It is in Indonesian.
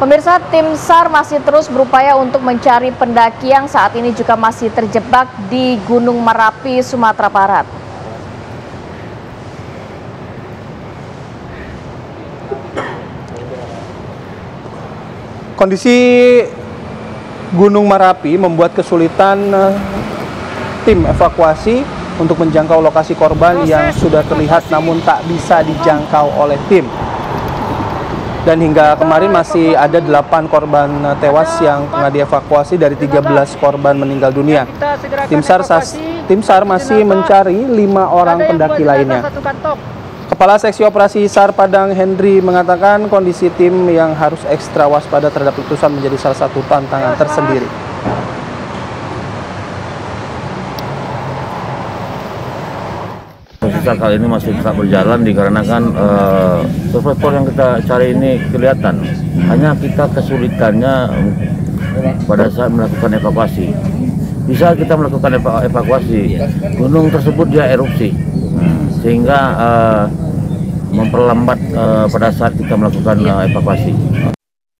Pemirsa, tim SAR masih terus berupaya untuk mencari pendaki yang saat ini juga masih terjebak di Gunung Merapi, Sumatera Barat. Kondisi Gunung Merapi membuat kesulitan eh, tim evakuasi untuk menjangkau lokasi korban yang sudah terlihat namun tak bisa dijangkau oleh tim. Dan hingga kemarin masih ada 8 korban eh, tewas yang tengah dievakuasi dari 13 korban meninggal dunia. Tim SAR, tim SAR masih mencari lima orang pendaki lainnya. Kepala Seksi Operasi SAR Padang Hendri mengatakan kondisi tim yang harus ekstra waspada terhadap letusan menjadi salah satu tantangan tersendiri. Proses kali ini masih tetap berjalan dikarenakan uh, survivor yang kita cari ini kelihatan. Hanya kita kesulitannya pada saat melakukan evakuasi. Bisa kita melakukan evakuasi, gunung tersebut dia erupsi, sehingga uh, memperlambat uh, pada saat kita melakukan uh, evakuasi.